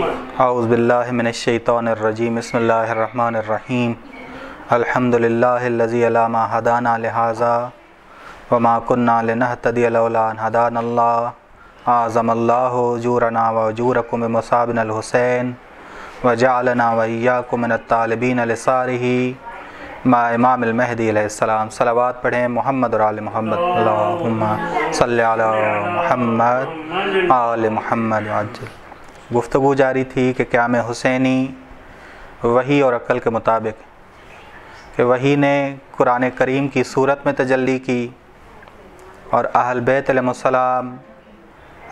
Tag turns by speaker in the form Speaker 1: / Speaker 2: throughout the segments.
Speaker 1: اعوذ باللہ من الشیطان الرجیم بسم اللہ الرحمن الرحیم الحمد للہ الذی علامہ حدانا لہذا وما کننا لنہتدی لولا ان حدان اللہ اعظم اللہ جورنا و جورکم بمصابن الحسین وجعلنا وإیاکم من الطالبین لسارہ ما امام المہدی علیہ السلام. صلوات پڑھیں محمد اور آل محمد. اللہم صلی علی محمد. آل محمد عجل گفتگو جاری تھی کہ قیام حسینی وحی اور عقل کے مطابق کہ وحی نے قرآن کریم کی صورت میں تجلی کی اور اہل بیت علیہ السلام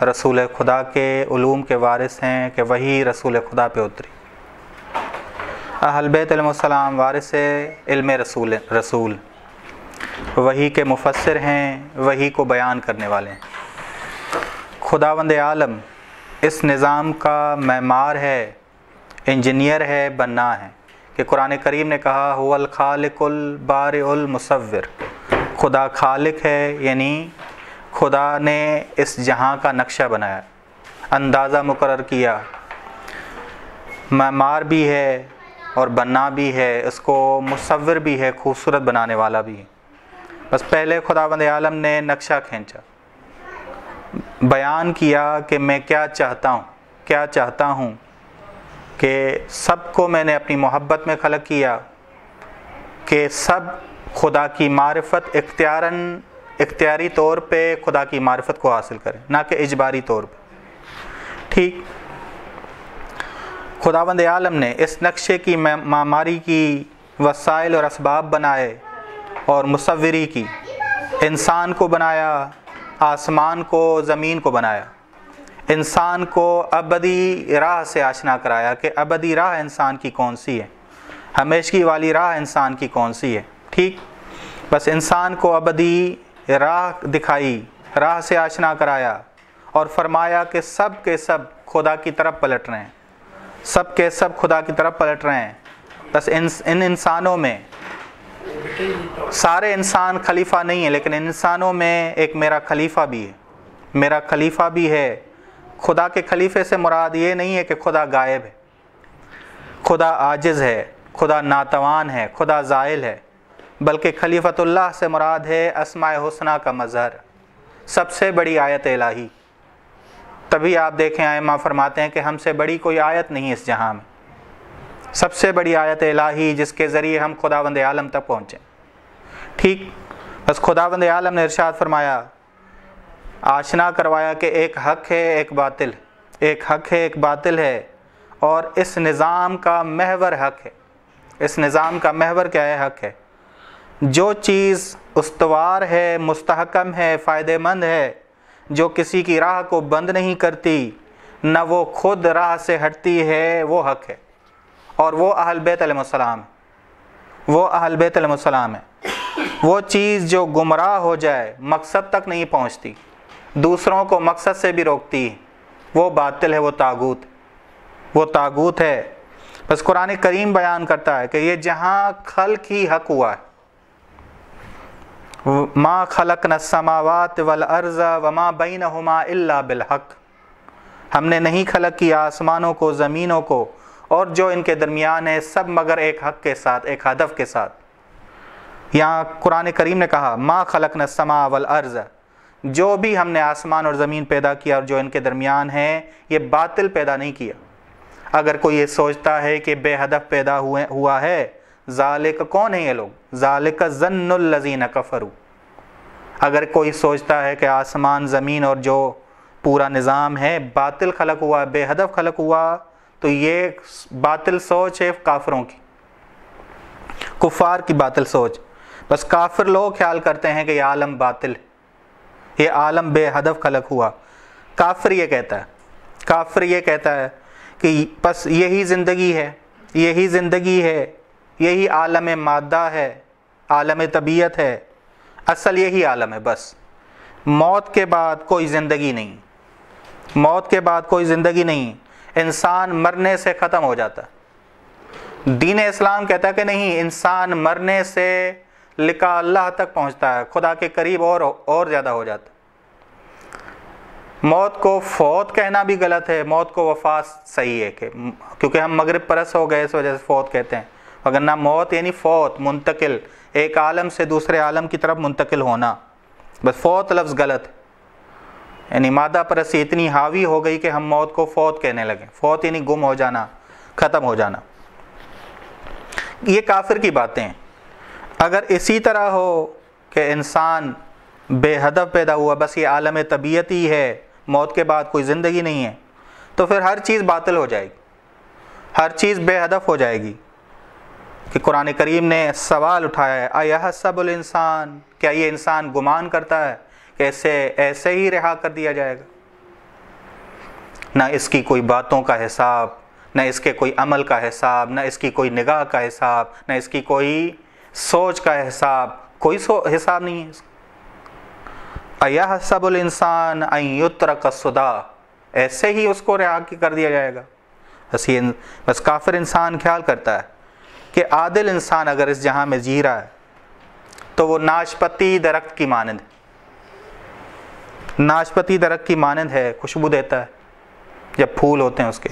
Speaker 1: رسول خدا کے علوم کے وارث ہیں کہ وہی رسول خدا پہ اتری۔ اہل بیت علیہ السلام وارث علم رسول رسول۔ وہی کے مفسر ہیں، وہی کو بیان کرنے والے ہیں۔ خداوند عالم اس نظام کا معمار ہے، انجینئر ہے، بنا ہے۔ کہ قرآن کریم نے کہا، هو الخالق البار المصور خدا خالق ہے یعنی خدا نے اس جہاں کا نقشہ بنایا، اندازہ مقرر کیا۔ معمار بھی ہے اور بنا بھی ہے، اس کو مصور بھی ہے، خوبصورت بنانے والا بھی ہے۔ بس پہلے خداوند عالم نے نقشہ کھینچا۔ بیان کیا کہ میں کیا چاہتا ہوں، کیا چاہتا ہوں کہ سب کو میں نے اپنی محبت میں خلق کیا، کہ سب خدا کی معرفت اختیاراً، اختیاری طور پہ خدا کی معرفت کو حاصل کریں، نہ کہ اجباری طور پہ۔ ٹھیک۔ خداوند عالم نے اس نقشے کی معماری کی وسائل اور اسباب بنائے اور مصوری کی، انسان کو بنایا آسمان کو، زمین کو بنایا۔ انسان کو ابدی راہ سے آشنا کرایا کہ ابدی راہ انسان کی کون سی ہے۔ ہمیشگی والی راہ انسان کی کون سی ہے؟ ٹھیک؟ بس انسان کو ابدی راہ دکھائی، راہ سے آشنا کرایا اور فرمایا کہ سب کے سب خدا کی طرف پلٹ رہے ہیں۔ سب کے سب خدا کی طرف پلٹ رہے ہیں۔ بس ان انسانوں میں سارے انسان خلیفہ نہیں ہیں، لیکن انسانوں میں ایک میرا خلیفہ بھی ہے۔ میرا خلیفہ بھی ہے۔ خدا کے خلیفے سے مراد یہ نہیں ہے کہ خدا غائب ہے۔ خدا عاجز ہے، خدا ناتوان ہے، خدا زائل ہے۔ بلکہ خلیفۃ اللہ سے مراد ہے اسماء حسنہ کا مظہر۔ سب سے بڑی آیت الہی۔ تبھی آپ دیکھیں آئمہ فرماتے ہیں کہ ہم سے بڑی کوئی آیت نہیں اس جہاں میں۔ سب سے بڑی آیت الہی جس کے ذریعے ہم خدا بند عالم تک پہنچیں ٹھیک؟ بس خدا بند عالم نے ارشاد فرمایا، آشنا کروایا کہ ایک حق ہے، ایک باطل۔ ایک حق ہے، ایک باطل ہے۔ اور اس نظام کا محور حق ہے۔ اس نظام کا محور کیا ہے؟ حق ہے۔ جو چیز استوار ہے، مستحکم ہے فائدہ مند ہے، جو کسی کی راہ کو بند نہیں کرتی، نہ وہ خود راہ سے ہٹتی ہے، وہ حق ہے۔ اور وہ اہل بیت علیہ السلام وہ اہل بیت علیہ السلام ہے وہ چیز جو گمراہ ہو جائے، مقصد تک نہیں پہنچتی۔ دوسروں کو مقصد سے بھی روکتی۔ وہ باطل ہے، وہ تاغوت۔ وہ تاغوت ہے۔ بس قرآن کریم بیان کرتا ہے کہ یہ جہاں خلق ہی حق ہوا ہے۔ ما خلق السماوات والارض وما بینہما الا بالحق۔ ہم نے نہیں خلق کیا آسمانوں کو، زمینوں کو۔ اور جو ان کے درمیان ہے سب مگر ایک حق کے ساتھ، ایک ہدف کے ساتھ۔ یہاں قرآن کریم نے کہا، ما خلق السما والارض جو بھی ہم نے آسمان اور زمین پیدا کیا اور جو ان کے درمیان ہے یہ باطل پیدا نہیں کیا۔ اگر کوئی یہ سوچتا ہے کہ بے ہدف پیدا ہوئے، ہوا ہے، ذالک کون ہے یہ لوگ؟ ذالک ظن الذین کفروا۔ اگر کوئی سوچتا ہے کہ آسمان، زمین اور جو پورا نظام ہے باطل خلق ہوا، بے ہدف خلق ہوا تو یہ باطل سوچ ہے کافروں کی۔ کفار کی باطل سوچ۔ بس کافر لوگ خیال کرتے ہیں کہ یہ عالم باطل ہے۔ یہ عالم بے ہدف خلق ہوا۔ کافر یہ کہتا ہے۔ کافر یہ کہتا ہے کہ بس یہی زندگی ہے۔ یہی زندگی ہے۔ یہی عالم مادہ ہے۔ عالم طبیعت ہے۔ اصل یہی عالم ہے بس۔ موت کے بعد کوئی زندگی نہیں۔ موت کے بعد کوئی زندگی نہیں۔ انسان مرنے سے ختم ہو جاتا دین اسلام کہتا ہے کہ نہیں، انسان مرنے سے لکھا اللہ تک پہنچتا ہے، خدا کے قریب اور اور زیادہ ہو جاتا موت کو فوت کہنا بھی غلط ہے، موت کو وفات صحیح ہے کہ کیونکہ ہم مغرب پرس ہو گئے، اس وجہ سے فوت کہتے ہیں۔ اگر نہ موت یعنی فوت، منتقل، ایک عالم سے دوسرے عالم کی طرف منتقل ہونا۔ بس فوت لفظ غلط ہے۔ یعنی مادہ پرسی اتنی حاوی ہو گئی کہ ہم موت کو فوت کہنے لگے۔ فوت یعنی گم ہو جانا، ختم ہو جانا۔ یہ کافر کی باتیں ہیں۔ اگر اسی طرح ہو کہ انسان بے ہدف پیدا ہوا، بس یہ عالم طبیعت ہی ہے، موت کے بعد کوئی زندگی نہیں ہے، تو پھر ہر چیز باطل ہو جائے گی۔ ہر چیز بے ہدف ہو جائے گی۔ کہ قرآن کریم نے سوال اٹھایا ہے آیا سب الانسان کیا یہ انسان گمان کرتا ہے؟ ایسے ایسے ہی رہا کر دیا جائے گا۔ نہ اس کی کوئی باتوں کا حساب، نہ اس کے کوئی عمل کا حساب، نہ اس کی کوئی نگاہ کا حساب، نہ اس کی کوئی سوچ کا حساب، کوئی سو حساب نہیں ہے اس سب الانسان یترک صدا ایسے ہی اس کو رہا کر دیا جائے گا۔ بس یہ بس کافر انسان خیال کرتا ہے کہ عادل انسان اگر اس جہاں میں جی رہا ہے تو وہ ناشپتی درخت کی مانند ناشپتی درخت کی مانند ہے، خوشبو دیتا ہے، جب پھول ہوتے ہیں اس کے۔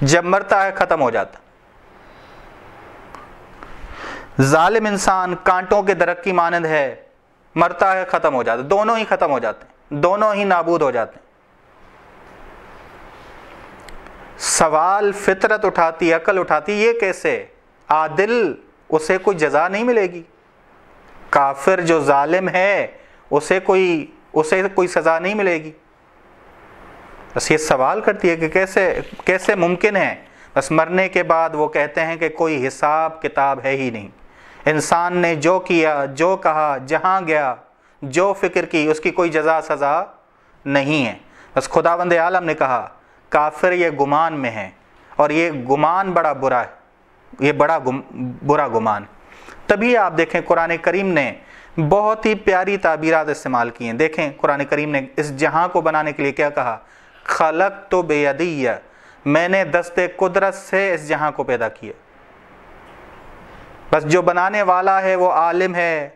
Speaker 1: جب مرتا ہے، ختم ہو جاتا۔ ظالم انسان کانٹوں کے درخت کی مانند ہے، مرتا ہے، ختم ہو جاتا۔ دونوں ہی ختم ہو جاتے ہیں۔ دونوں ہی نابود ہو جاتے ہیں۔ سوال فطرت اٹھاتی، عقل اٹھاتی، یہ کیسے؟ عادل، اسے کوئی جزا نہیں ملے گی۔ کافر جو ظالم ہے، اسے کوئی اسے کوئی سزا نہیں ملے گی۔ بس یہ سوال کرتی ہے کہ کیسے کیسے ممکن ہے؟ بس مرنے کے بعد وہ کہتے ہیں کہ کوئی حساب کتاب ہے ہی نہیں۔ انسان نے جو کیا، جو کہا، جہاں گیا، جو فکر کی، اس کی کوئی جزا، سزا نہیں ہے۔ بس خدا بند عالم نے کہا، کافر یہ گمان میں ہے اور یہ گمان بڑا برا ہے۔ یہ بڑا گم، برا گمان۔ تبھی آپ دیکھیں قرآن کریم نے بہت ہی پیاری تعبیرات استعمال کی ہیں۔ دیکھیں، قرآن کریم نے اس جہاں کو بنانے کے لیے کیا کہا؟ خلق تو بے میں نے دست قدرت سے اس جہاں کو پیدا کیا۔ بس جو بنانے والا ہے، وہ عالم ہے،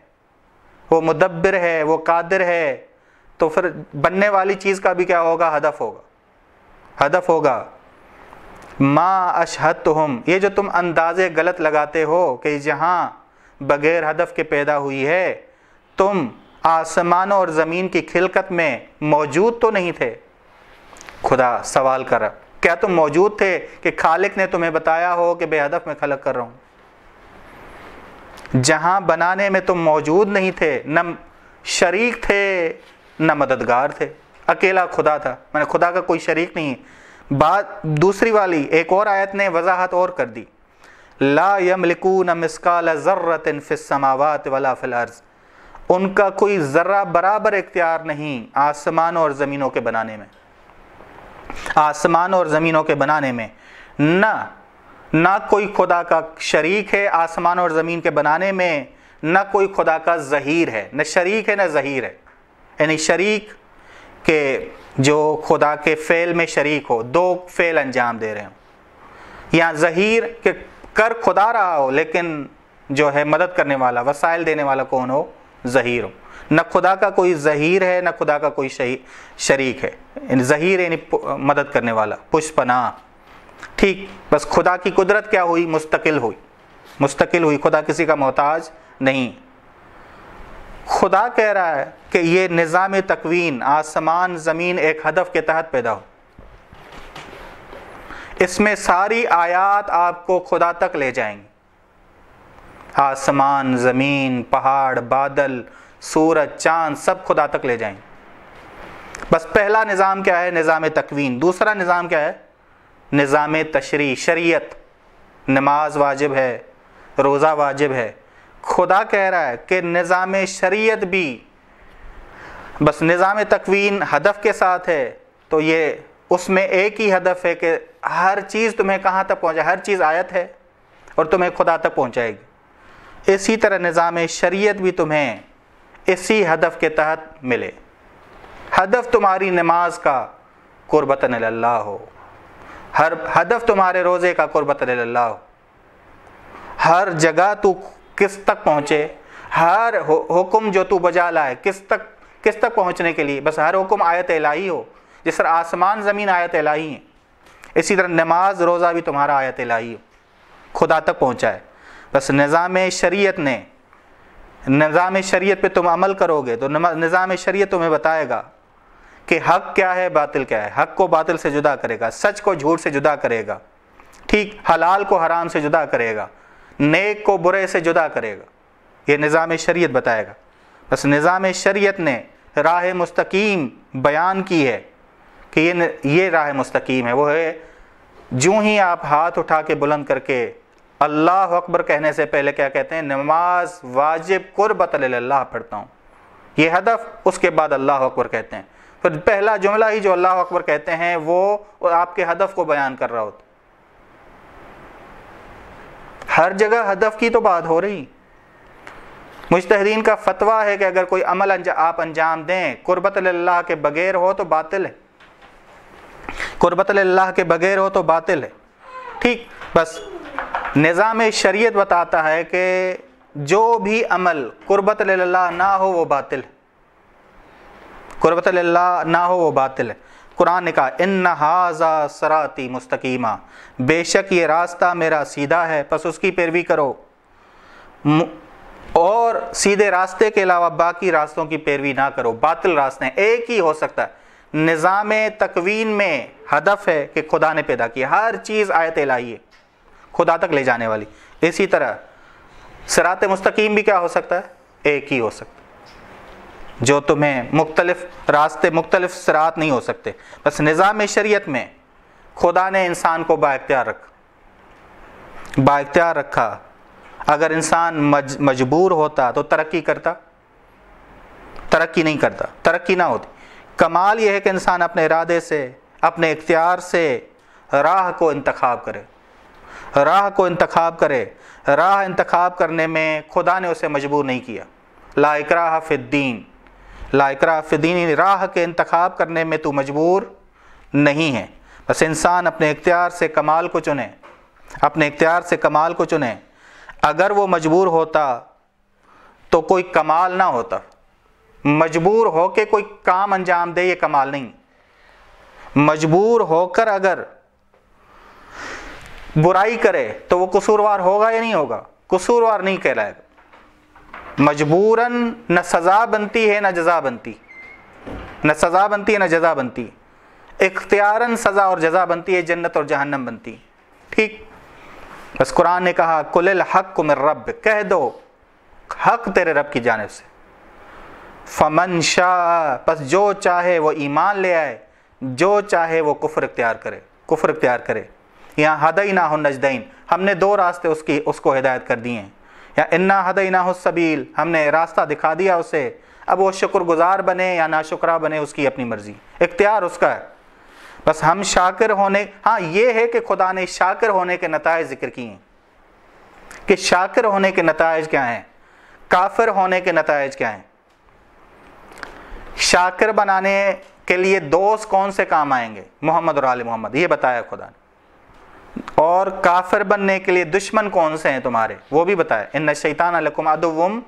Speaker 1: وہ مدبر ہے، وہ قادر ہے۔ تو پھر بننے والی چیز کا بھی کیا ہوگا؟ ہدف ہوگا۔ ہدف ہوگا، ما اشہد ہم یہ جو تم اندازے غلط لگاتے ہو کہ جہاں بغیر ہدف کے پیدا ہوئی ہے تم آسمانوں اور زمین کی کھلکت میں موجود تو نہیں تھے؟ خدا سوال کر کیا تم موجود تھے کہ خالق نے تمہیں بتایا ہو کہ بے ہدف میں خلق کر رہا ہوں؟ جہاں بنانے میں تم موجود نہیں تھے، نہ شریک تھے، نہ مددگار تھے۔ اکیلا خدا تھا۔ میں نے خدا کا کوئی شریک نہیں۔ بات دوسری والی، ایک اور آیت نے وضاحت اور کر دی۔ لا یملکون مسکال ذرت فی السماوات ولا فی الارض۔ ان کا کوئی ذرہ برابر اختیار نہیں آسمان اور زمینوں کے بنانے میں۔ آسمان اور زمینوں کے بنانے میں۔ نہ نہ کوئی خدا کا شریک ہے آسمان اور زمین کے بنانے میں، نہ کوئی خدا کا ظہیر ہے۔ نہ شریک ہے، نہ ظہیر ہے۔ یعنی شریک کے جو خدا کے فعل میں شریک ہو، دو فعل انجام دے رہے ہوں۔ یا ظہیر کہ کر خدا رہا ہو، لیکن جو ہے مدد کرنے والا، وسائل دینے والا کون ہو؟ ظہیر ہو نہ خدا کا کوئی ظہیر ہے، نہ خدا کا کوئی شریک ہے۔ ظہیر یعنی, یعنی مدد کرنے والا پش پناہ ٹھیک، بس خدا کی قدرت کیا ہوئی؟ مستقل ہوئی۔ مستقل ہوئی۔ خدا کسی کا محتاج نہیں۔ خدا کہہ رہا ہے کہ یہ نظام تکوین، آسمان، زمین ایک ہدف کے تحت پیدا ہو۔ اس میں ساری آیات آپ کو خدا تک لے جائیں گی آسمان، زمین، پہاڑ، بادل، سورج، چاند، سب خدا تک لے جائیں۔ بس پہلا نظام کیا ہے؟ نظام تکوین۔ دوسرا نظام کیا ہے؟ نظام تشریح۔ شریعت۔ نماز واجب ہے، روزہ واجب ہے۔ خدا کہہ رہا ہے کہ نظام شریعت بھی، بس نظام تکوین ہدف کے ساتھ ہے۔ تو یہ اس میں ایک ہی ہدف ہے کہ ہر چیز تمہیں کہاں تک پہنچائے ہر چیز آیت ہے اور تمہیں خدا تک پہنچائے گی۔ اسی طرح نظام شریعت بھی تمہیں اسی ہدف کے تحت ملے۔ ہدف تمہاری نماز کا قربت اللہ ہو۔ ہر ہدف تمہارے روزے کا قربت اللہ ہو۔ ہر جگہ تو کس تک پہنچے، ہر حکم جو تو بجا لائے، کس تک کس تک پہنچنے کے لیے؟ بس ہر حکم آیت الہی ہو۔ جس طرح آسمان، زمین آیت الہی ہیں۔ اسی طرح نماز، روزہ بھی تمہارا آیت الہی ہو۔ خدا تک پہنچا ہے۔ بس نظام شریعت نے، نظام شریعت پہ تم عمل کرو گے تو نظام شریعت تمہیں بتائے گا کہ حق کیا ہے، باطل کیا ہے۔ حق کو باطل سے جدا کرے گا، سچ کو جھوٹ سے جدا کرے گا۔ ٹھیک، حلال کو حرام سے جدا کرے گا، نیک کو برے سے جدا کرے گا۔ یہ نظام شریعت بتائے گا۔ بس نظام شریعت نے راہ مستقیم بیان کی ہے کہ یہ یہ راہ مستقیم ہے۔ وہ ہے جو ہی آپ ہاتھ اٹھا کے بلند کر کے اللہ اکبر کہنے سے پہلے کیا کہتے ہیں؟ نماز واجب قربت اللہ پڑھتا ہوں۔ یہ ہدف، اس کے بعد اللہ اکبر کہتے ہیں۔ پھر پہلا جملہ ہی جو اللہ اکبر کہتے ہیں، وہ آپ کے ہدف کو بیان کر رہا ہوتا ہر جگہ ہدف کی تو بات ہو رہی۔ مجتہدین کا فتویٰ ہے کہ اگر کوئی عمل آپ انجام دیں، قربت اللہ کے بغیر ہو تو باطل ہے۔ قربت اللہ کے بغیر ہو تو باطل ہے۔ ٹھیک، بس نظام شریعت بتاتا ہے کہ جو بھی عمل قربت اللہ نہ ہو وہ باطل ہے۔ قربت اللہ نہ ہو وہ باطل ہے۔ قرآن نے کہا، ان نہذا سراتی مستقیمہ بے شک یہ راستہ میرا سیدھا ہے، پس اس کی پیروی کرو۔ اور سیدھے راستے کے علاوہ باقی راستوں کی پیروی نہ کرو۔ باطل راستے ہیں، ایک ہی ہو سکتا ہے۔ نظام تکوین میں ہدف ہے کہ خدا نے پیدا کیا ہر چیز آیت الہی ہے۔ خدا تک لے جانے والی۔ اسی طرح سرات مستقیم بھی کیا ہو سکتا ہے؟ ایک ہی ہو سکتا۔ جو تمہیں مختلف راستے، مختلف سرات نہیں ہو سکتے۔ بس نظام شریعت میں خدا نے انسان کو با اختیار رکھا۔ با اختیار رکھا۔ اگر انسان مجبور ہوتا تو ترقی کرتا۔ ترقی نہیں کرتا، ترقی نہ ہوتی۔ کمال یہ ہے کہ انسان اپنے ارادے سے، اپنے اختیار سے راہ کو انتخاب کرے۔ راہ کو انتخاب کرے۔ راہ انتخاب کرنے میں خدا نے اسے مجبور نہیں کیا۔ لا اکراہ فی الدین۔ لا اکراہ فی الدین یعنی راہ کے انتخاب کرنے میں تو مجبور نہیں ہے۔ بس انسان اپنے اختیار سے کمال کو چنے۔ اپنے اختیار سے کمال کو چنے۔ اگر وہ مجبور ہوتا تو کوئی کمال نہ ہوتا۔ مجبور ہو کے کوئی کام انجام دے، یہ کمال نہیں۔ مجبور ہو کر اگر برائی کرے تو وہ قصوروار ہوگا یا نہیں ہوگا؟ قصوروار نہیں کہلائے گا۔ مجبوراً نہ سزا بنتی ہے نہ جزا بنتی۔ نہ سزا بنتی ہے نہ جزا بنتی۔ اختیاراً سزا اور جزا بنتی ہے، جنت اور جہنم بنتی۔ ٹھیک؟ بس قرآن نے کہا کل الحق من رب کہہ دو، حق تیرے رب کی جانب سے۔ فمن شاہ بس جو چاہے وہ ایمان لے آئے، جو چاہے وہ کفر اختیار کرے۔ کفر اختیار کرے۔ یہاں ہدئی نہ نجدین ہم نے دو راستے اس کی، اس کو ہدایت کر دیے ہیں۔ یا انا ہدئی نہ ہو ہم نے راستہ دکھا دیا اسے۔ اب وہ شکر گزار بنے یا ناشکرہ بنے، اس کی اپنی مرضی۔ اختیار اس کا ہے۔ بس ہم شاکر ہونے ہاں یہ ہے کہ خدا نے شاکر ہونے کے نتائج ذکر کیے ہیں۔ کہ شاکر ہونے کے نتائج کیا ہیں؟ کافر ہونے کے نتائج کیا ہیں؟ شاکر بنانے کے لیے دوست کون سے کام آئیں گے؟ محمد اور علی محمد، یہ بتایا خدا نے۔ اور کافر بننے کے لیے دشمن کون سے ہیں تمہارے؟ وہ بھی بتایا ان شیطان علیکم ادوم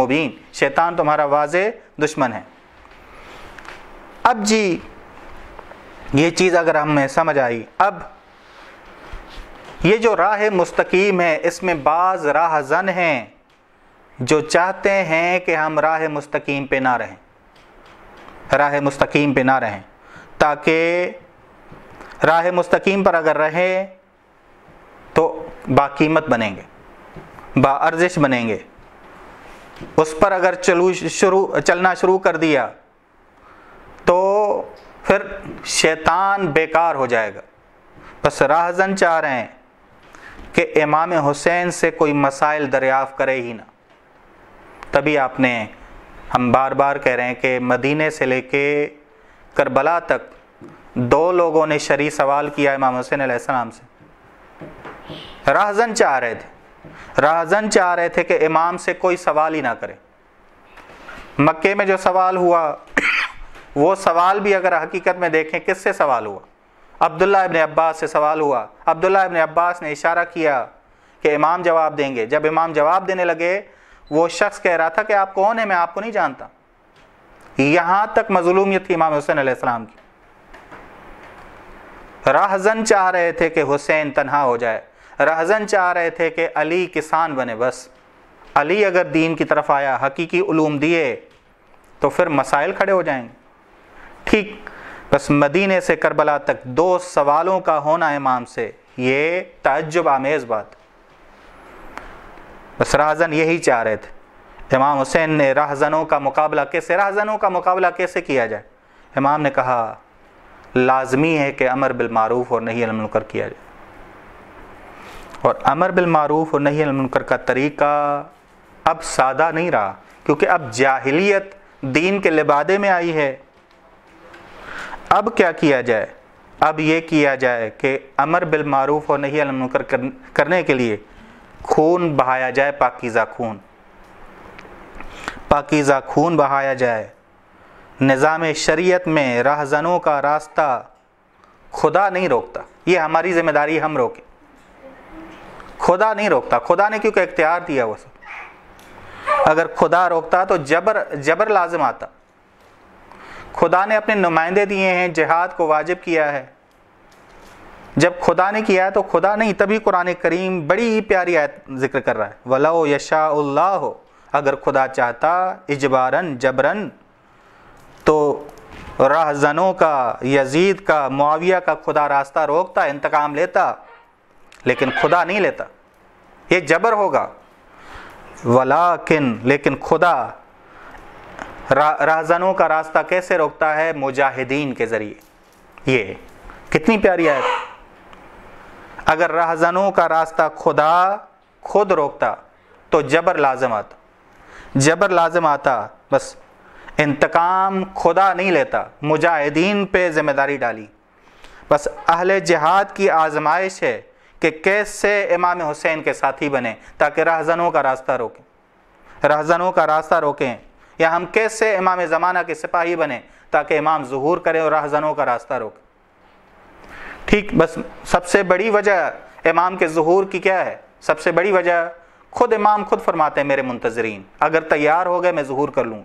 Speaker 1: مبین شیطان تمہارا واضح دشمن ہے۔ اب جی یہ چیز اگر ہمیں سمجھ آئی۔ اب یہ جو راہ مستقیم ہے، اس میں بعض راہ زن ہیں جو چاہتے ہیں کہ ہم راہ مستقیم پہ نہ رہیں۔ راہ مستقیم پہ نہ رہیں۔ تاکہ راہ مستقیم پر اگر رہیں تو با قیمت بنیں گے، با ارزش بنیں گے۔ اس پر اگر چلو شروع، چلنا شروع کر دیا، تو پھر شیطان بیکار ہو جائے گا۔ بس راہزن چاہ رہے ہیں کہ امام حسین سے کوئی مسائل دریافت کرے ہی نہ۔ تبھی آپ نے ہم بار بار کہہ رہے ہیں کہ مدینے سے لے کے کربلا تک دو لوگوں نے شرع سوال کیا امام حسین علیہ السلام سے۔ راہزن چاہ رہے تھے۔ راہزن چاہ رہے تھے کہ امام سے کوئی سوال ہی نہ کرے۔ مکے میں جو سوال ہوا، وہ سوال بھی اگر حقیقت میں دیکھیں، کس سے سوال ہوا؟ عبداللہ ابن عباس سے سوال ہوا۔ عبداللہ ابن عباس نے اشارہ کیا کہ امام جواب دیں گے۔ جب امام جواب دینے لگے، وہ شخص کہہ رہا تھا کہ آپ کون ہیں؟ میں آپ کو نہیں جانتا۔ یہاں تک مظلومیت تھی امام حسین علیہ السلام کی۔ راہزن چاہ رہے تھے کہ حسین تنہا ہو جائے۔ راہزن چاہ رہے تھے کہ علی کسان بنے، بس علی اگر دین کی طرف آیا، حقیقی علوم دیے، تو پھر مسائل کھڑے ہو جائیں گے۔ ٹھیک، بس مدینے سے کربلا تک دو سوالوں کا ہونا امام سے، یہ تعجب آمیز بات۔ بس راہزن یہی چاہ رہے تھے۔ امام حسین نے راہزنوں کا مقابلہ کیسے راہزنوں کا مقابلہ کیسے کیا جائے؟ امام نے کہا، لازمی ہے کہ امر بالمعروف اور نہیں المنکر کیا جائے۔ اور امر بالمعروف اور نہیں المنکر کا طریقہ اب سادہ نہیں رہا، کیونکہ اب جاہلیت دین کے لبادے میں آئی ہے۔ اب کیا کیا جائے؟ اب یہ کیا جائے کہ امر بالمعروف اور نہیں المنکر کرنے کے لیے خون بہایا جائے، پاکیزہ خون۔ پاکیزہ خون بہایا جائے۔ نظام شریعت میں رہزنوں کا راستہ خدا نہیں روکتا، یہ ہماری ذمہ داری، ہم روکیں۔ خدا نہیں روکتا۔ خدا نے کیونکہ اختیار دیا وہ سب؟ اگر خدا روکتا تو جبر جبر لازم آتا۔ خدا نے اپنے نمائندے دیے ہیں، جہاد کو واجب کیا ہے۔ جب خدا نے کیا ہے تو خدا نہیں، تبھی قرآن کریم بڑی ہی پیاری آیت ذکر کر رہا ہے۔ ولو یشا اللہ ہو اگر خدا چاہتا اجبارن جبرن تو راہزنوں کا، یزید کا، معاویہ کا خدا راستہ روکتا، انتقام لیتا، لیکن خدا نہیں لیتا۔ یہ جبر ہوگا۔ ولیکن لیکن خدا راہزنوں کا راستہ کیسے روکتا ہے؟ مجاہدین کے ذریعے۔ یہ کتنی پیاری ہے اگر راہزنوں کا راستہ خدا خود روکتا تو جبر لازم آتا۔ جبر لازم آتا، بس انتقام خدا نہیں لیتا، مجاہدین پہ ذمہ داری ڈالی۔ بس اہل جہاد کی آزمائش ہے۔ کہ کیسے امام حسین کے ساتھی بنے تاکہ رہزنوں کا راستہ روکیں۔ رہزنوں کا راستہ روکیں یا ہم کیسے امام زمانہ کے سپاہی بنے تاکہ امام ظہور کریں اور رہزنوں کا راستہ روکیں۔ ٹھیک، بس سب سے بڑی وجہ امام کے ظہور کی کیا ہے؟ سب سے بڑی وجہ خود امام خود فرماتے ہیں، میرے منتظرین، اگر تیار ہو گئے میں ظہور کر لوں۔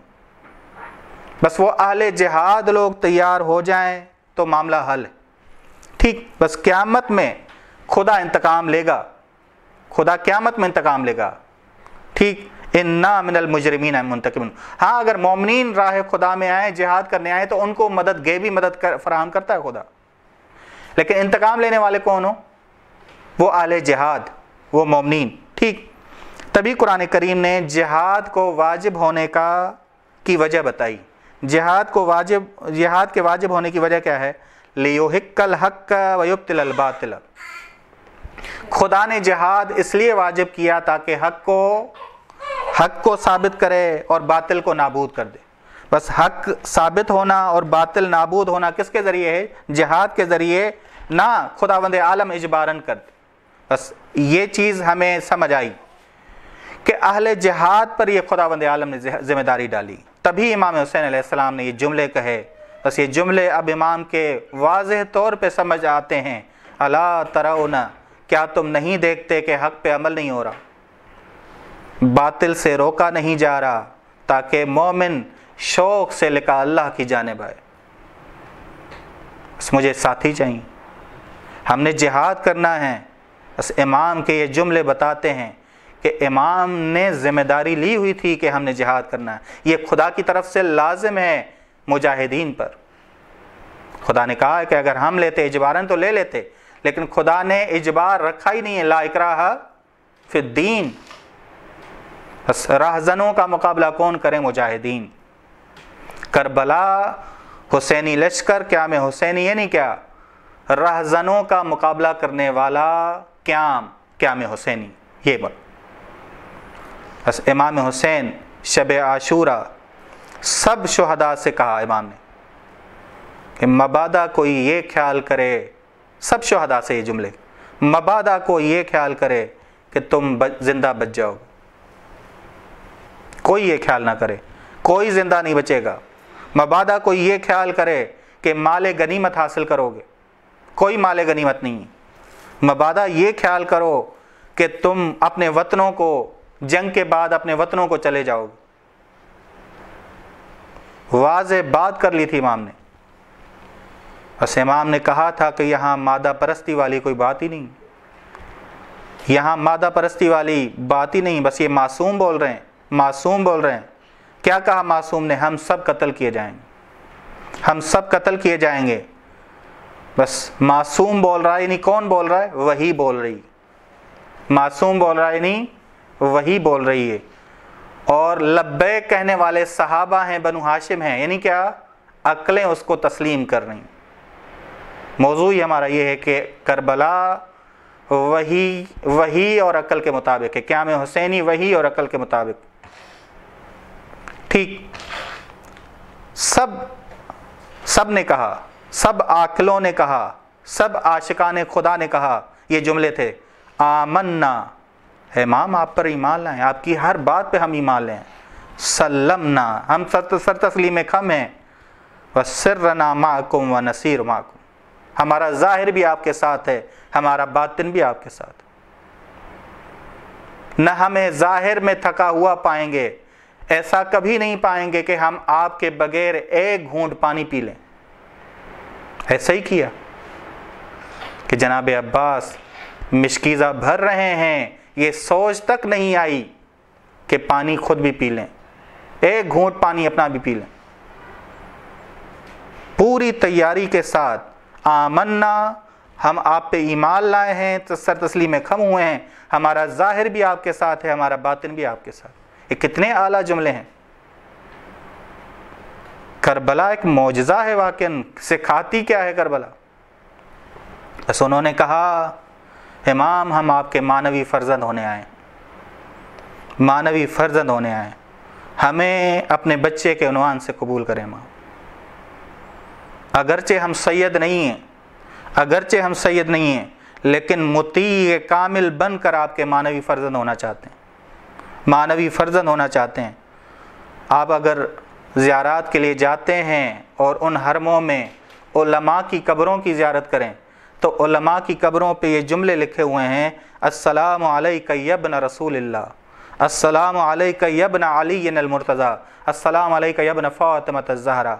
Speaker 1: بس وہ اہل جہاد لوگ تیار ہو جائیں تو معاملہ حل ہے۔ ٹھیک، بس قیامت میں خدا انتقام لے گا۔ خدا قیامت میں انتقام لے گا۔ ٹھیک۔ انا من المجرمین منتقم ہاں اگر مومنین راہ خدا میں آئے جہاد کرنے آئے تو ان کو مدد، گے بھی مدد فراہم کرتا ہے خدا۔ لیکن انتقام لینے والے کون ہو وہ آل جہاد، وہ مومنین۔ ٹھیک۔ تبھی قرآن کریم نے جہاد کو واجب ہونے کا، کی وجہ بتائی۔ جہاد کو واجب، جہاد کے واجب ہونے کی وجہ کیا ہے؟ لیو حکل حق ویبتل الباطل۔ خدا نے جہاد اس لیے واجب کیا تاکہ حق کو حق کو ثابت کرے اور باطل کو نابود کر دے۔ بس حق ثابت ہونا اور باطل نابود ہونا کس کے ذریعے ہے؟ جہاد کے ذریعے، نہ خدا بند عالم اجبارن کر دے۔ بس یہ چیز ہمیں سمجھ آئی کہ اہل جہاد پر یہ خدا بند عالم نے ذمہ داری ڈالی۔ تبھی امام حسین علیہ السلام نے یہ جملے کہے۔ بس یہ جملے اب امام کے واضح طور پہ سمجھ آتے ہیں۔ اللہ ترونا کیا تم نہیں دیکھتے کہ حق پہ عمل نہیں ہو رہا؟ باطل سے روکا نہیں جا رہا تاکہ مومن شوق سے لکھا اللہ کی جانب آئے۔ بس مجھے ساتھی چاہیے۔ ہم نے جہاد کرنا ہے۔ بس امام کے یہ جملے بتاتے ہیں کہ امام نے ذمہ داری لی ہوئی تھی کہ ہم نے جہاد کرنا ہے۔ یہ خدا کی طرف سے لازم ہے مجاہدین پر۔ خدا نے کہا کہ اگر ہم لیتے، اجبارن تو لے لیتے۔ لیکن خدا نے اجبار رکھا ہی نہیں ہے، لا اکراہ فی الدین۔ بس راہزنوں کا مقابلہ کون کریں مجاہدین؟ کربلا، حسینی لشکر، کیا میں حسینی یہ نہیں کیا؟ رہزنوں کا مقابلہ کرنے والا قیام قیام حسینی؟ یہ بات۔ بس امام حسین، شب عاشورہ، سب شہداء سے کہا امام نے۔ کہ مبادہ کوئی یہ خیال کرے سب شہداء سے یہ جملے۔ مبادہ کو یہ خیال کرے کہ تم زندہ بچ جاؤ۔ کوئی یہ خیال نہ کرے۔ کوئی زندہ نہیں بچے گا۔ مبادہ کوئی یہ خیال کرے کہ مال غنیمت حاصل کرو گے۔ کوئی مال غنیمت نہیں۔ مبادہ یہ خیال کرو کہ تم اپنے وطنوں کو، جنگ کے بعد اپنے وطنوں کو چلے جاؤ گے۔ واضح بات کر لی تھی امام نے۔ بس امام نے کہا تھا کہ یہاں مادہ پرستی والی کوئی بات ہی نہیں۔ یہاں مادہ پرستی والی بات ہی نہیں، بس یہ معصوم بول رہے ہیں، معصوم بول رہے ہیں۔ کیا کہا معصوم نے؟ ہم سب قتل کیے جائیں گے۔ ہم سب قتل کیے جائیں گے۔ بس معصوم بول رہا ہے یعنی کون بول رہا ہے؟ وہی بول رہی۔ معصوم بول رہا ہے یعنی وہی بول رہی ہے۔ اور لبیک کہنے والے صحابہ ہیں، بنو ہاشم ہیں۔ یعنی کیا؟ عقلیں اس کو تسلیم کر رہی موضوع ہی ہمارا یہ ہے کہ کربلا وہی وہی اور عقل کے مطابق ہے۔ قیام حسینی وہی اور عقل کے مطابق۔ ٹھیک۔ سب سب نے کہا، سب عاقلوں نے کہا، سب عاشقان خدا نے کہا، یہ جملے تھے۔ آمنا۔ امام، آپ پر ایمان لائیں۔ آپ کی ہر بات پہ ہم ایمان لیں سلمنا۔ ہم سر تسلیم کم ہیں۔ وسرنا معکم و نصیر معکم۔ ہمارا ظاہر بھی آپ کے ساتھ ہے، ہمارا باطن بھی آپ کے ساتھ۔ نہ ہمیں ظاہر میں تھکا ہوا پائیں گے، ایسا کبھی نہیں پائیں گے کہ ہم آپ کے بغیر ایک گھونٹ پانی پی لیں۔ ایسا ہی کیا۔ کہ جناب عباس مشکیزہ بھر رہے ہیں، یہ سوچ تک نہیں آئی کہ پانی خود بھی پی لیں۔ ایک گھونٹ پانی اپنا بھی پی لیں۔ پوری تیاری کے ساتھ آمنا، ہم آپ پہ ایمان لائے ہیں سر تسلیم کھم ہوئے ہیں۔ ہمارا ظاہر بھی آپ کے ساتھ ہے، ہمارا باطن بھی آپ کے ساتھ۔ یہ کتنے اعلیٰ جملے ہیں۔ کربلا ایک معجزہ ہے واقع سکھاتی کیا ہے کربلا؟ بس انہوں نے کہا، امام، ہم آپ کے مانوی فرزند ہونے آئے مانوی فرزند ہونے آئے ہمیں اپنے بچے کے عنوان سے قبول کریں ماں اگرچہ ہم سید نہیں ہیں، اگرچہ ہم سید نہیں ہیں، لیکن متی کامل بن کر آپ کے مانوی فرزند ہونا چاہتے ہیں۔ مانوی فرزند ہونا چاہتے ہیں۔ آپ اگر زیارات کے لیے جاتے ہیں اور ان حرموں میں علماء کی قبروں کی زیارت کریں، تو علماء کی قبروں پہ یہ جملے لکھے ہوئے ہیں، السلام علیکہ یبن رسول اللہ، السلام علیکہ یبن علی المرتضی السلام علیکہ یبن فاطمت الزہرہ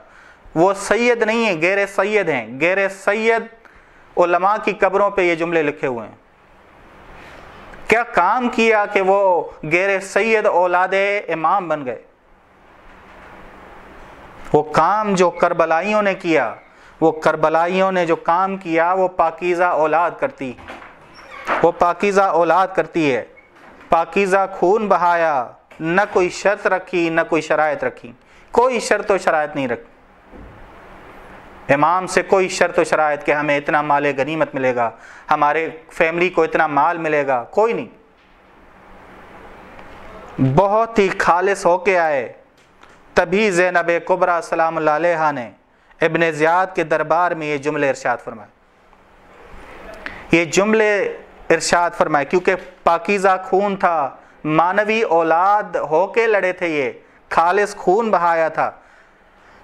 Speaker 1: وہ سید نہیں ہیں گیر سید ہیں۔ گیر سید علماء کی قبروں پہ یہ جملے لکھے ہوئے ہیں۔ کیا کام کیا کہ وہ گیر سید اولاد امام بن گئے؟ وہ کام جو کربلائیوں نے کیا، وہ کربلائیوں نے جو کام کیا، وہ پاکیزہ اولاد کرتی۔ وہ پاکیزہ اولاد کرتی ہے۔ پاکیزہ خون بہایا، نہ کوئی شرط رکھی، نہ کوئی شرائط رکھی۔ کوئی شرط و شرائط نہیں رکھی امام سے کوئی شرط و شرائط کہ ہمیں اتنا مال غنیمت ملے گا، ہمارے فیملی کو اتنا مال ملے گا، کوئی نہیں۔ بہت ہی خالص ہو کے آئے۔ تبھی زینب قبرا سلام اللہ علیہ نے ابن زیاد کے دربار میں یہ جملے ارشاد فرمائے۔ یہ جملے ارشاد فرمائے، کیونکہ پاکیزہ خون تھا، مانوی اولاد ہو کے لڑے تھے یہ، خالص خون بہایا تھا۔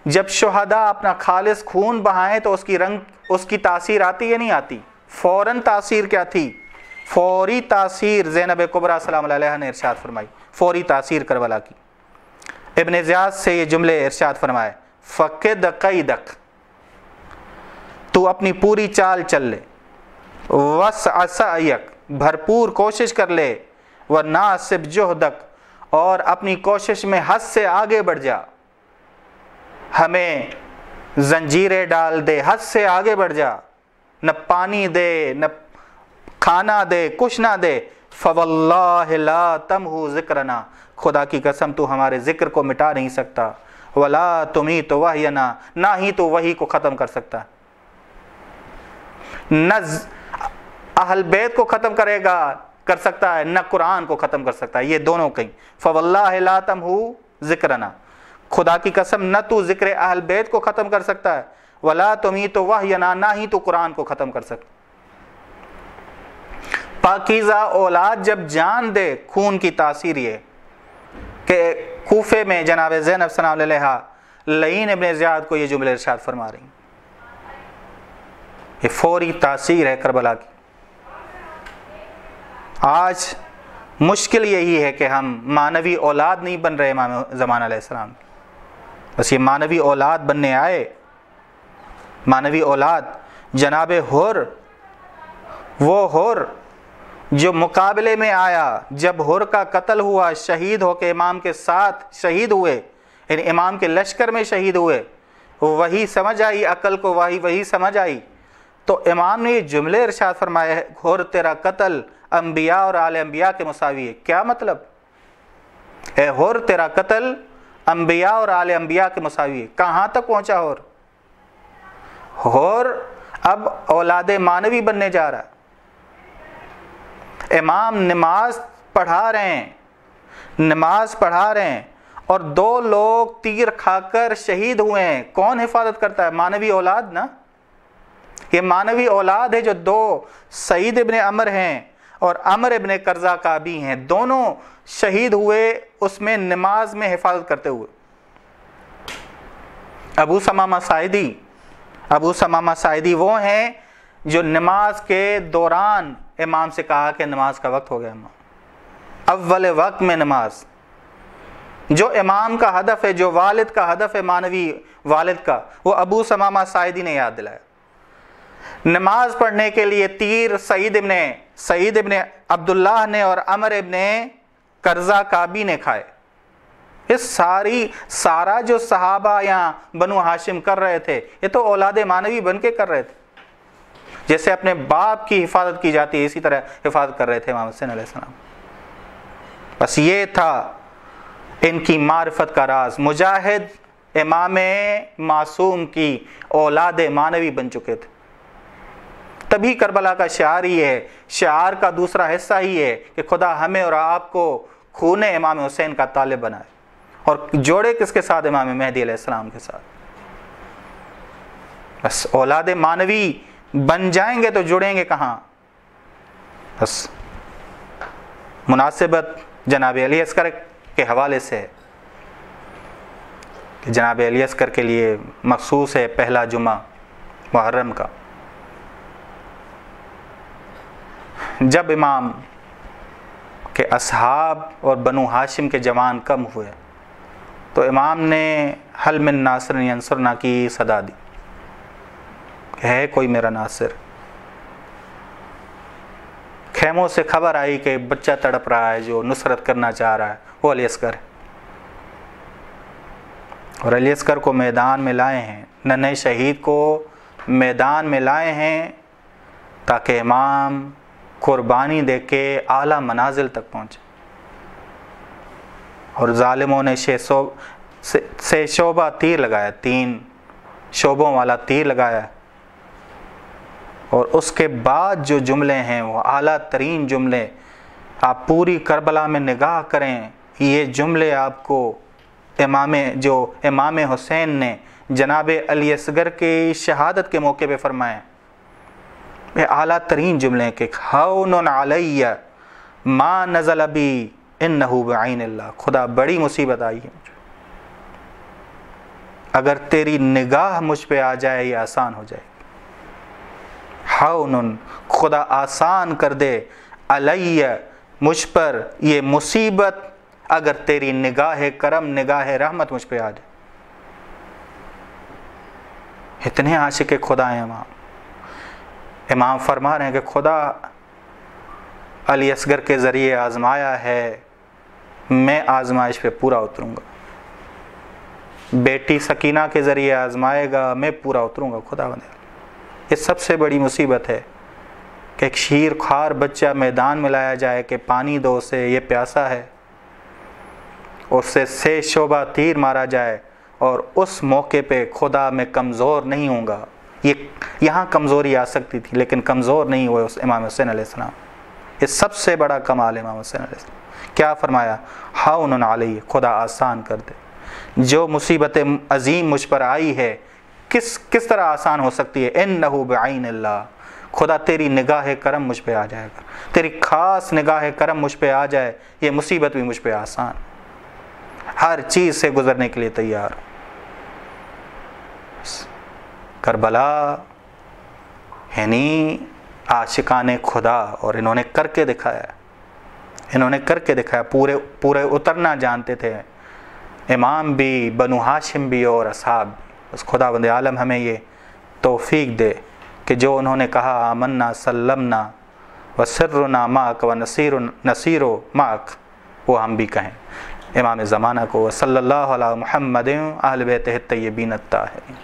Speaker 1: جب شہداء اپنا خالص خون بہائیں تو اس کی رنگ، اس کی تاثیر آتی یا نہیں آتی؟ فوراً تاثیر کیا تھی؟ فوری تاثیر زینب قبرہ سلام علیہ نے ارشاد فرمائی۔ فوری تاثیر کربلا کی۔ ابن زیاد سے یہ جملے ارشاد فرمائے۔ فقد قیدک۔ تو اپنی پوری چال چل لے۔ وس اسک بھرپور کوشش کر لے۔ وہ ناصب جوہدک اور اپنی کوشش میں حد سے آگے بڑھ جا۔ ہمیں زنجیریں ڈال دے، حد سے آگے بڑھ جا۔ نہ پانی دے، نہ کھانا دے، کچھ نہ دے۔ فواللہ لا تمہو ذکرنا۔ خدا کی قسم، تو ہمارے ذکر کو مٹا نہیں سکتا۔ ولا تمہیں تو وحینا۔ نہ ہی تو وہی کو ختم کر سکتا۔ نہ اہل بیت کو ختم کرے گا، کر سکتا ہے، نہ قرآن کو ختم کر سکتا ہے۔ یہ دونوں کہیں۔ فواللہ لا تمہو ذکرنا۔ خدا کی قسم، نہ تو ذکر اہل بیت کو ختم کر سکتا ہے۔ ولا تمہیں تو وہ یا نہ ہی تو قرآن کو ختم کر سکتا۔ پاکیزہ اولاد جب جان دے، خون کی تاثیر یہ کہ کوفے میں جناب زینب سلام علیہ لعین ابن زیاد کو یہ جملے ارشاد فرما رہی یہ فوری تاثیر ہے کربلا کی۔ آج مشکل یہی ہے کہ ہم مانوی اولاد نہیں بن رہے امام زمان علیہ السلام بس یہ مانوی اولاد بننے آئے۔ مانوی اولاد، جناب ہور وہ ہور جو مقابلے میں آیا، جب ہور کا قتل ہوا، شہید ہو کے امام کے ساتھ شہید ہوئے یعنی امام کے لشکر میں شہید ہوئے، وہی سمجھ آئی، عقل کو وہی وہی سمجھ آئی۔ تو امام نے یہ جملے ارشاد فرمائے ہور تیرا قتل، انبیاء اور آل انبیاء کے مساوی ہے۔ کیا مطلب؟ اے ہور تیرا قتل انبیاء اور آل انبیاء کے مساوی ہے کہاں تک پہنچا ہور؟ ہور اب اولاد مانوی بننے جا رہا امام نماز پڑھا رہے ہیں۔ نماز پڑھا رہے ہیں۔ اور دو لوگ تیر کھا کر شہید ہوئے ہیں۔ کون حفاظت کرتا ہے؟ مانوی اولاد نا؟ یہ مانوی اولاد ہے جو دو سعید ابن امر ہیں اور امر ابن قرضہ کا بھی ہیں۔ دونوں شہید ہوئے اس میں نماز میں حفاظت کرتے ہوئے۔ ابو سمامہ سائدی ابو سمامہ سائدی وہ ہیں جو نماز کے دوران امام سے کہا کہ نماز کا وقت ہو گیا۔ امام اول وقت میں نماز۔ جو امام کا ہدف ہے، جو والد کا ہدف ہے، مانوی والد کا، وہ ابو سمامہ سائدی نے یاد دلایا۔ نماز پڑھنے کے لیے تیر سعید ابن سعید ابن عبداللہ نے اور عمر ابن قرضہ کابی نے کھائے۔ اس ساری سارا جو صحابہ یہاں بنو ہاشم کر رہے تھے، یہ تو اولاد مانوی بن کے کر رہے تھے۔ جیسے اپنے باپ کی حفاظت کی جاتی ہے، اسی طرح حفاظت کر رہے تھے امام حسین علیہ السلام۔ بس یہ تھا ان کی معرفت کا راز۔ مجاہد امام معصوم کی اولاد مانوی بن چکے تھے۔ تبھی کربلا کا شعار ہی ہے۔ شعار کا دوسرا حصہ ہی ہے کہ خدا ہمیں اور آپ کو خون امام حسین کا طالب بنائے۔ اور جوڑے کس کے ساتھ امام مہدی علیہ السلام کے ساتھ؟ بس اولاد مانوی بن جائیں گے تو جڑیں گے کہاں؟ بس مناسبت جناب علی اسکر کے حوالے سے کہ جناب علی اسکر کے لیے مخصوص ہے پہلا جمعہ محرم کا۔ جب امام کے اصحاب اور بنو ہاشم کے جوان کم ہوئے تو امام نے حل من ناصر ینصرنا کی صدا دی۔ کہ ہے کوئی میرا ناصر؟ خیموں سے خبر آئی کہ بچہ تڑپ رہا ہے جو نصرت کرنا چاہ رہا ہے، وہ علی اسکر ہے اور علی اسکر کو میدان میں لائے ہیں۔ نئے شہید کو میدان میں لائے ہیں تاکہ امام قربانی دے کے اعلیٰ منازل تک پہنچے۔ اور ظالموں نے سو سے شعبہ تیر لگایا، تین شعبوں والا تیر لگایا۔ اور اس کے بعد جو جملے ہیں، وہ اعلیٰ ترین جملے، آپ پوری کربلا میں نگاہ کریں، یہ جملے آپ کو امام جو امام حسین نے جناب علی اصغر کی شہادت کے موقع پہ فرمائے۔ یہ اعلیٰ ترین جملے کہ خون علیہ ما نزل ابی انہو بعین اللہ، خدا بڑی مصیبت آئی ہے۔ مجھے اگر تیری نگاہ مجھ پہ آ جائے یہ آسان ہو جائے ہاؤن خدا آسان کر دے علیہ مجھ پر یہ مصیبت اگر تیری نگاہ کرم، نگاہ رحمت مجھ پہ آ جائے۔ اتنے عاشق خدا ہیں امام امام فرما رہے ہیں کہ خدا علی اصغر کے ذریعے آزمایا ہے، میں آزمائش پہ پورا اتروں گا۔ بیٹی سکینہ کے ذریعے آزمائے گا، میں پورا اتروں گا، خدا بندے۔ یہ سب سے بڑی مصیبت ہے کہ ایک شیر خوار بچہ میدان میں لایا جائے کہ پانی دو سے یہ پیاسا ہے۔ اس سے سے شعبہ تیر مارا جائے اور اس موقع پہ خدا میں کمزور نہیں ہوں گا۔ یہ یہاں کمزوری آ سکتی تھی، لیکن کمزور نہیں ہوئے اس امام حسین علیہ السلام۔ یہ سب سے بڑا کمال امام حسین علیہ السلام۔ کیا فرمایا؟ ہاؤن علیہ خدا آسان کر دے۔ جو مصیبت عظیم مجھ پر آئی ہے، کس کس طرح آسان ہو سکتی ہے؟ ان نحو بعین اللہ۔ خدا تیری نگاہ کرم مجھ پہ آ جائے گا۔ تیری خاص نگاہ کرم مجھ پہ آ جائے، یہ مصیبت بھی مجھ پہ آسان۔ ہر چیز سے گزرنے کے لیے تیار۔ کربلا یعنی عاشقان خدا، اور انہوں نے کر کے دکھایا انہوں نے کر کے دکھایا پورے پورے اترنا جانتے تھے۔ امام بھی، بنو ہاشم بھی، اور اصحاب بھی۔ بس خدا بند عالم ہمیں یہ توفیق دے کہ جو انہوں نے کہا، آمنا، سلمنا و سرنا ماک و نصیر نصیر و ماک وہ ہم بھی کہیں۔ امام زمانہ کو صلی اللہ علیہ محمد، اہل بیت طیبین الطاہرین۔